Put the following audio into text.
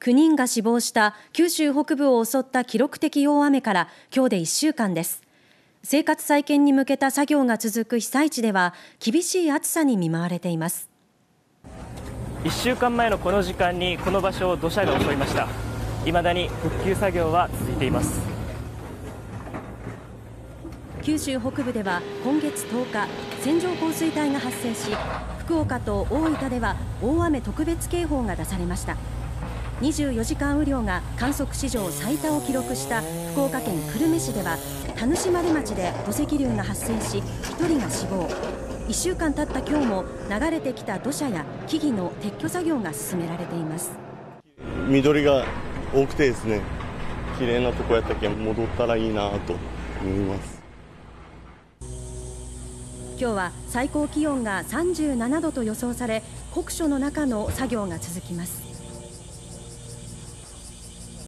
9人が死亡した九州北部を襲った記録的大雨から今日で1週間です。生活再建に向けた作業が続く被災地では厳しい暑さに見舞われています。1週間前のこの時間にこの場所を土砂が襲いました。未だに復旧作業は続いています。九州北部では今月10日線状降水帯が発生し福岡と大分では大雨特別警報が出されました24時間雨量が観測史上最多を記録した福岡県久留米市では田主丸町で土石流が発生し1人が死亡。1週間経った今日も流れてきた土砂や木々の撤去作業が進められています。緑が多くてですね綺麗なとこやったけん戻ったらいいなと思います。今日は最高気温が37度と予想され酷暑の中の作業が続きます